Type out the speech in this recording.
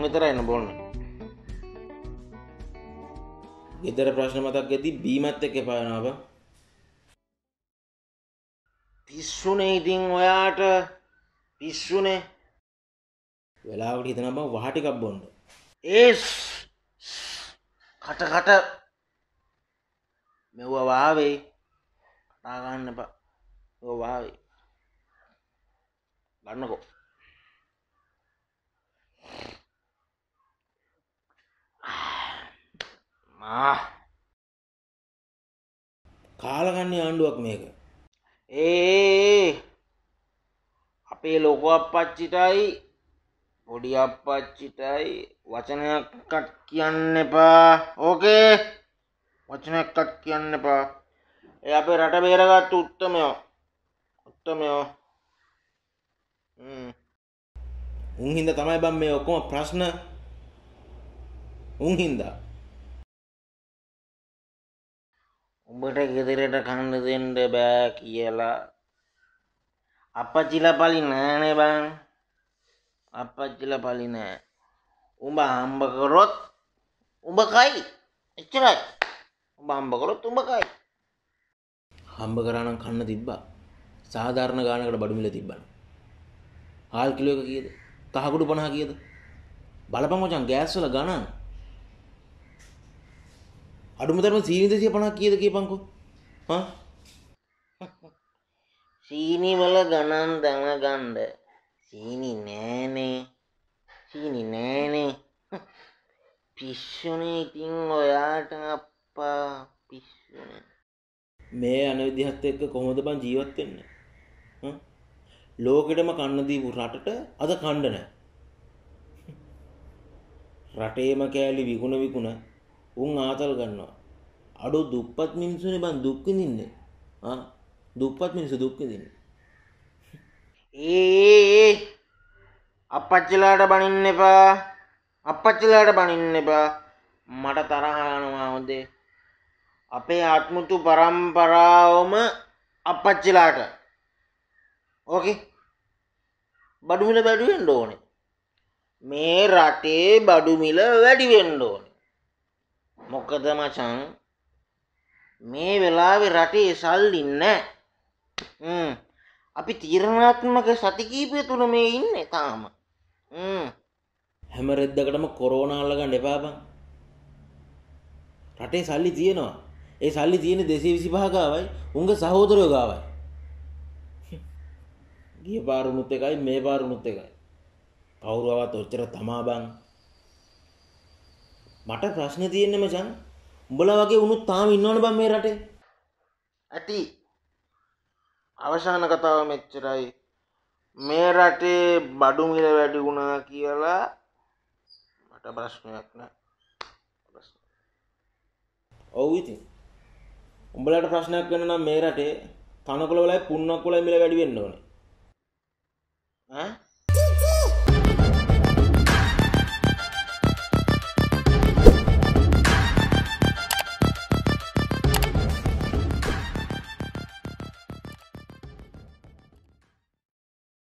ගන්නකෝ මං විතර එන්න බොන්න. ගෙදර ප්‍රශ්න මතක් ඇති බීමත් එක එපානාව පිස්සුනේ ඉතින් ඔයාට. පිස්සුනේ. වෙලාවට හිතන බං වහටිකක් බොන්ඩ ඒස්. කටකට මෙව්ව වාවේ. කටාගන්න එපා. වාවේ. ගන්නකෝ කාලගන්න ආණ්ඩුවක් මේක? ඒ අපේ ලොකු අපච්චිටයි පොඩි අපච්චිටයි වචනයක්කත් කියන්න එපා. ඕකේ? වචනයක්කත් කියන්න එපා. එ අපේ රට බේරගත්තු උත්තමයෝ. උත්තමයෝ. උන් හින්ද තමයි බම් මේ ඔක්කොම ප්‍රශ්න උන් උඹට ගෙදරට කණ්ඩ දෙන්ඩ බෑ කියලා. අපච්චිල පලි නෑනේ බං අපච්චිල පලි නෑ. උඹ හම්බ කරොත් උඹ කයි. එච්චරයි. උඹ හම්බ කරොත් උඹ කයි. හම්බ කරනම් කන්න තිබ්බා. සාධාරණ ගානකට බඩුමිල තිබ්බන හාල් කිලෝ එක කියද? තහකුඩු පනහ කියද? බලපං මචන් ගෑස්වල ගණන්. අඩුමතරම සීනි දෙසිය පනක් කියද කියපංකු සීනි වල ගණන් දැනගණ්ඩ සීනි නෑනේ. සීනි නෑනේ. පිශ්ෂුනේ ඉතින් ඔයාට අප්පා. පිශ්ෂුන මේ අන විදිහත් එක්ක කොහොමද බං ජීවත්වෙන්න ලෝකෙටම කන්න දීපු රටට අද කණ්ඩ නෑ. රටේම කෑලි විකුණ විකුණ උන් ආතල් ගන්නවා. අඩු දුප්පත් මිනිස්සුන බන් දුක්විඳින්නේ දුප්පත් මිනිසු දුක්විදින්න ඒ අපච්චිලාට බනින්න එපා. අපච්චිලාට බනින්න එපා. මට තරහයනවා හොදේ අපේ අත්මුතු පරම්පරාවම අපච්චිලාට. ඕකේ. බඩුමිල බැඩුවෙන්ඩ ඕනේ. මේ රටේ බඩුමිල වැඩිවෙන්ඩ ඕනේ. මොකද මචන් මේ වෙලාවෙ රටේ සල්ලින්න අපි තීරණාත්මක සතිකීපය තුළ මේ ඉන්න තාම. හැම. රෙද්දකටම කොරෝනාල්ලගන්න එපාබං රටේ සල්ලි තියෙනවා. ඒ සල්ලි තියෙන දෙසේ විසි පහකාවයි උංග සහෝදරයෝ ගාවයි ගිය පාරුණුත් එකයි මේ පාරුණුත් එකයි. කවුරුවත් ඔච්චර තමා බං. මට ප්‍රශ්න තියෙන්න මචන් උඹල වගේ උනුත් තාම ඉන්නවන බම් මේ රටේ. ඇති. අවසාන කතාව මෙච්චරයි. මේ රටේ බඩුමිල වැඩි වුණා කියලා මට ප්‍රශ්නයක් නෑ. ඔව් ඉතින්. උඹලට ප්‍රශ්නයක් වෙන නම් මේ රටේ තනකොළ වලයි පුන්නක් කොළයි මිල වැඩි වෙන්න ඕනේ. ඈ